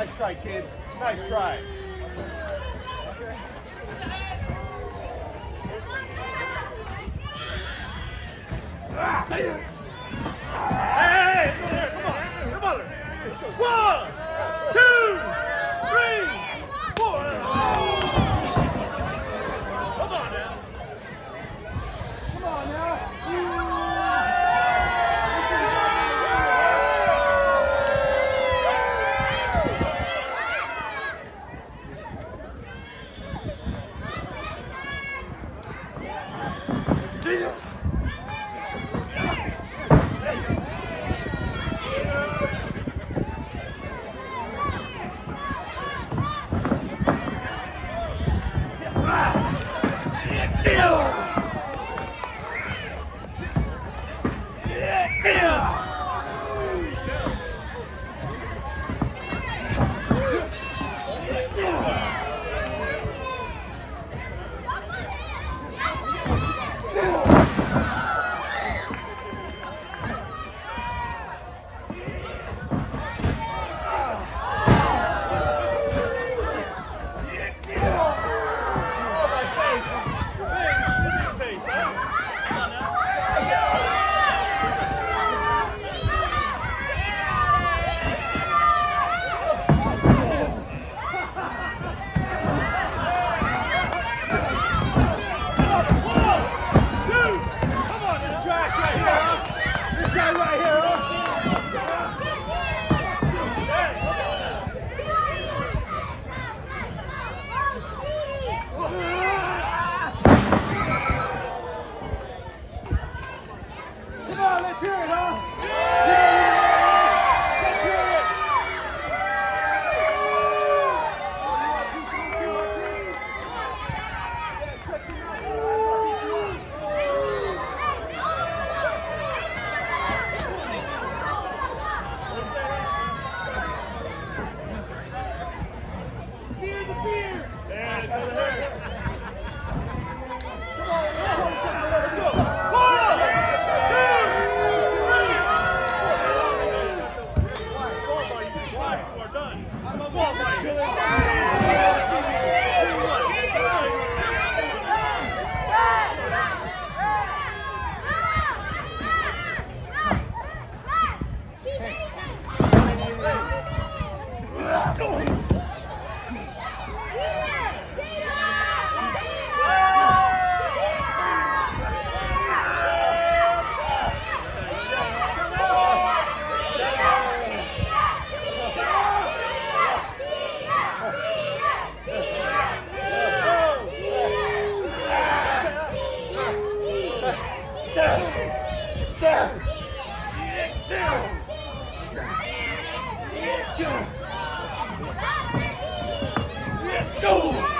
Nice try, kid. Nice try. Ah! Yeah! down. Down. Go.